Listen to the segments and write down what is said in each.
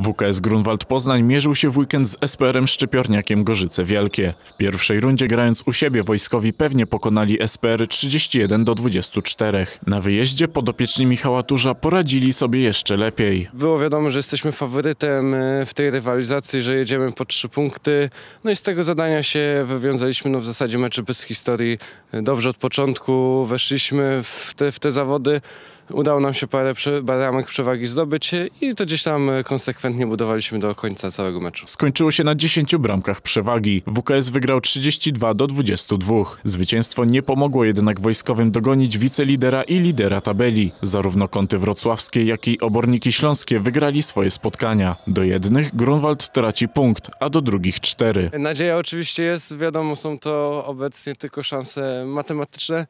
WKS Grunwald Poznań mierzył się w weekend z SPR-em Szczypiorniakiem Gorzyce Wielkie. W pierwszej rundzie grając u siebie wojskowi pewnie pokonali SPR 31 do 24. Na wyjeździe podopieczni Michała Turza poradzili sobie jeszcze lepiej. Było wiadomo, że jesteśmy faworytem e, w tej rywalizacji, że jedziemy po trzy punkty. No i z tego zadania się wywiązaliśmy no w zasadzie mecze bez historii. Dobrze od początku weszliśmy w te, w te zawody. Udało nam się parę prze, baramek przewagi zdobyć i to gdzieś tam e, konsekwentnie budowaliśmy do końca całego meczu. Skończyło się na 10 bramkach przewagi. WKS wygrał 32 do 22. Zwycięstwo nie pomogło jednak wojskowym dogonić wicelidera i lidera tabeli. Zarówno kąty wrocławskie, jak i oborniki śląskie wygrali swoje spotkania. Do jednych Grunwald traci punkt, a do drugich cztery. Nadzieja oczywiście jest, wiadomo, są to obecnie tylko szanse matematyczne.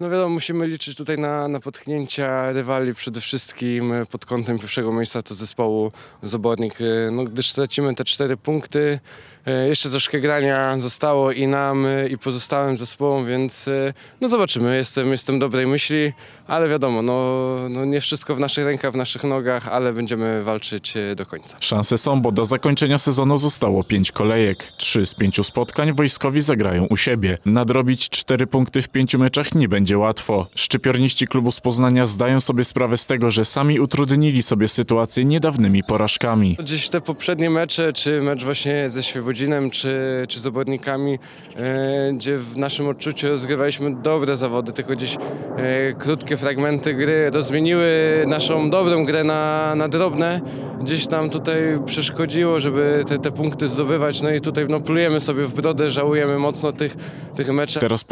No wiadomo, musimy liczyć tutaj na, na potknięcia rywali przede wszystkim pod kątem pierwszego miejsca to zespołu Zobornik. No, gdyż stracimy te cztery punkty, e, jeszcze troszkę grania zostało i nam, e, i pozostałym zespołom, więc e, no zobaczymy. Jestem, jestem dobrej myśli, ale wiadomo, no, no nie wszystko w naszych rękach, w naszych nogach, ale będziemy walczyć do końca. Szanse są, bo do zakończenia sezonu zostało pięć kolejek. Trzy z pięciu spotkań wojskowi zagrają u siebie. Nadrobić cztery punkty w pięciu meczach nie będzie będzie łatwo. Szczypiorniści klubu z Poznania zdają sobie sprawę z tego, że sami utrudnili sobie sytuację niedawnymi porażkami. Gdzieś te poprzednie mecze, czy mecz właśnie ze Świebodzinem, czy, czy z Obodnikami, e, gdzie w naszym odczuciu rozgrywaliśmy dobre zawody, tylko gdzieś e, krótkie fragmenty gry rozmieniły naszą dobrą grę na, na drobne. Gdzieś nam tutaj przeszkodziło, żeby te, te punkty zdobywać, no i tutaj no, plujemy sobie w brodę, żałujemy mocno tych, tych meczów. Teraz